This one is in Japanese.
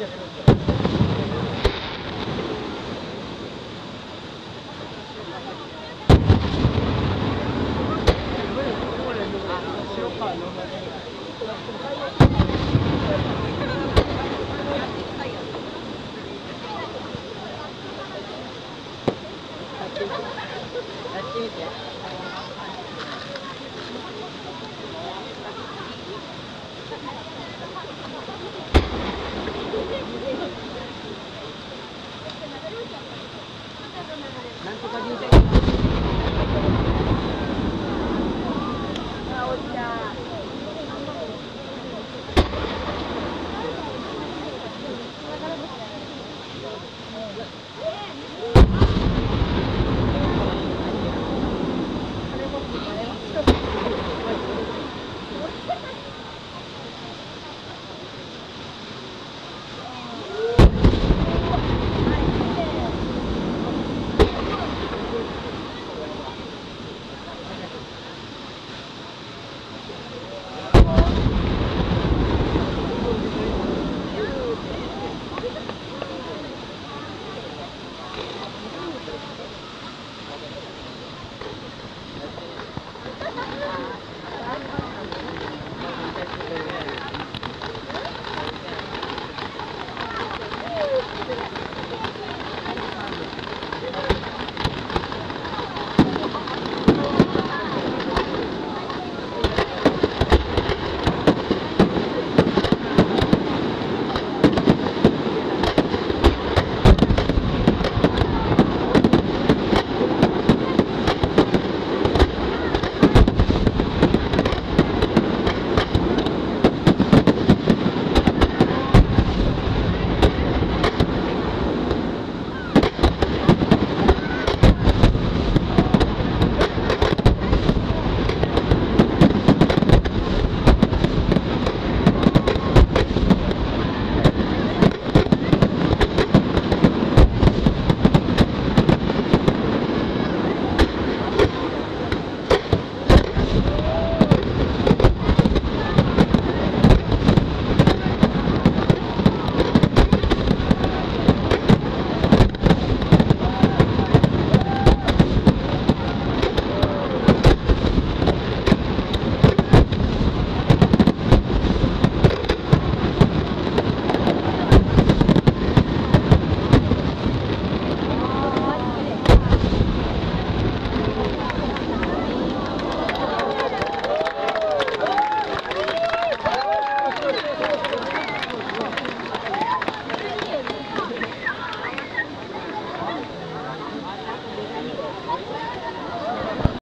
やってみて。